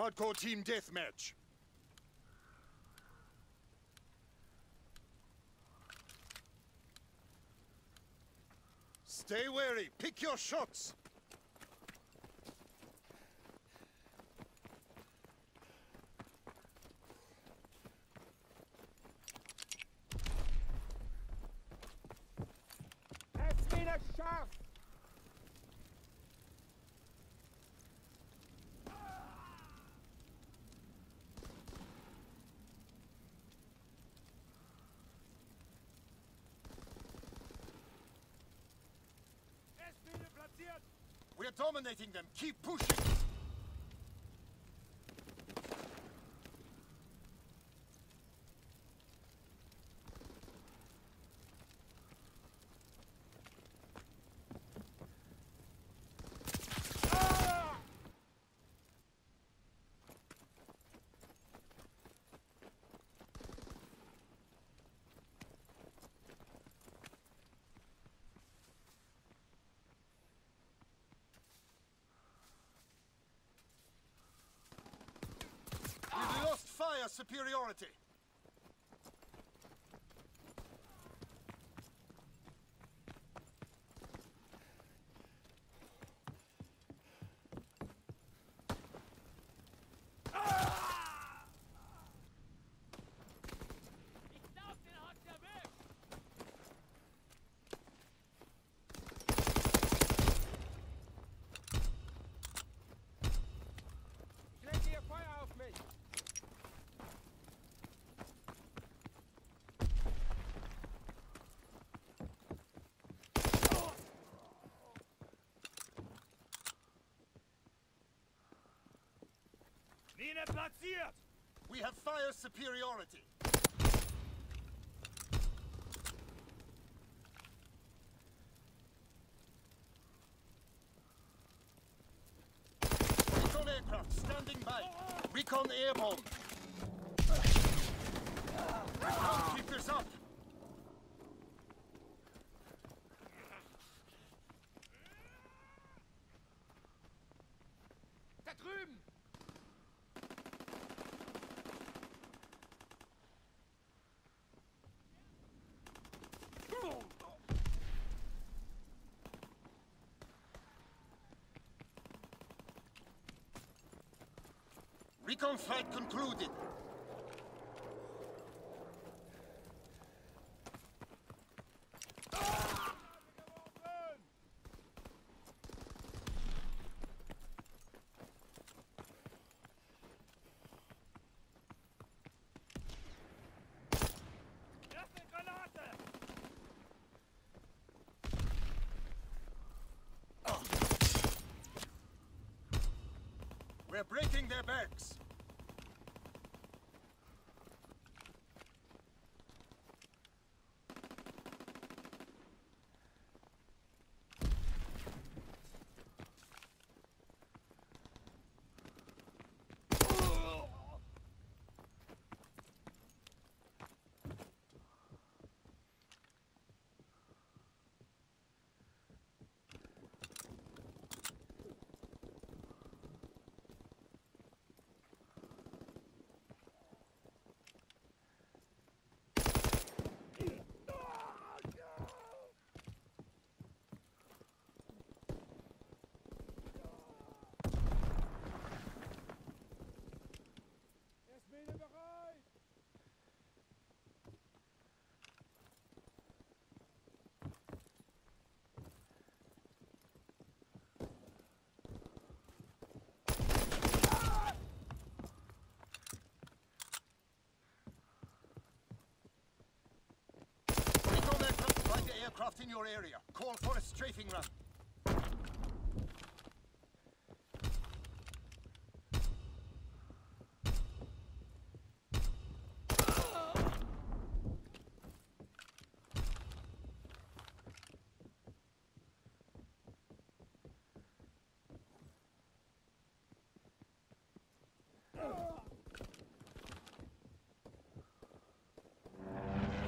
Hardcore team deathmatch. Stay wary. Pick your shots. We're dominating them. Keep pushing. Superiority. Mine platziert. We have fire superiority. Recon aircraft standing by. Recon airborne. Recon keepers up. Da drüben! Recon flight concluded. Their backs. Esmine bereit! Recon aircraft, find aircraft in your area. Call for a strafing run.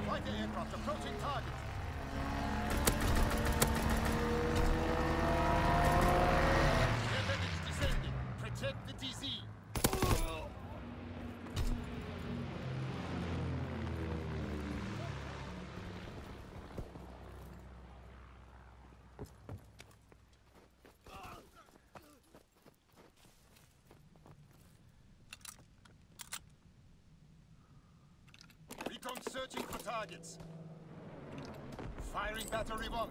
Fighter aircraft approaching target. Air medics descending. Protect the DZ. Searching for targets. Firing battery one.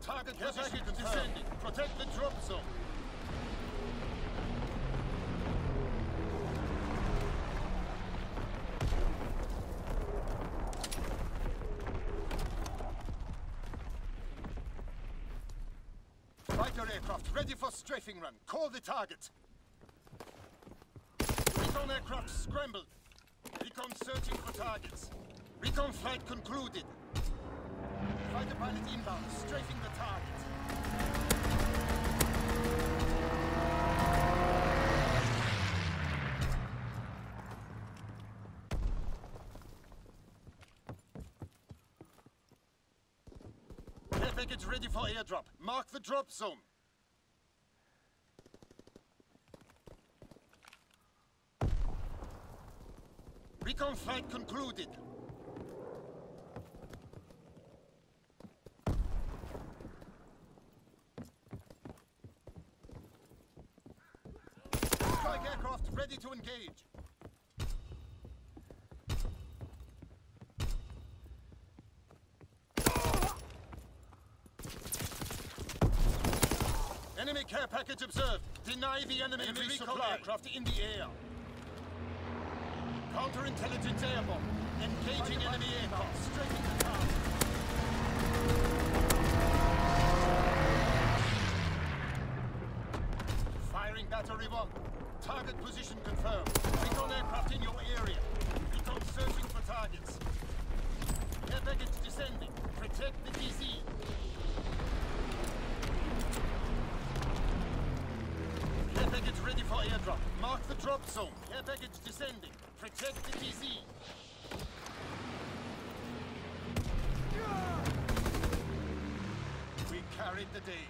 Target position descending. Protect the drop zone. Fighter aircraft ready for strafing run. Call the target. Recon aircraft scrambled. Recon searching for targets. Flight concluded. Fighter pilot inbound, strafing the target. Care package ready for airdrop. Mark the drop zone. Recon flight concluded. Strike aircraft ready to engage. Enemy care package observed. Deny the enemy, enemy resupply aircraft in the air. Counterintelligence airborne. Engaging enemy aircraft. Strafing the target. Firing battery one. Target position confirmed. Recon aircraft in your area. Recon searching for targets. Care package descending. Protect the DZ. Care package ready for airdrop. Mark the drop zone. Care package descending. Protect the DZ. We carried the day.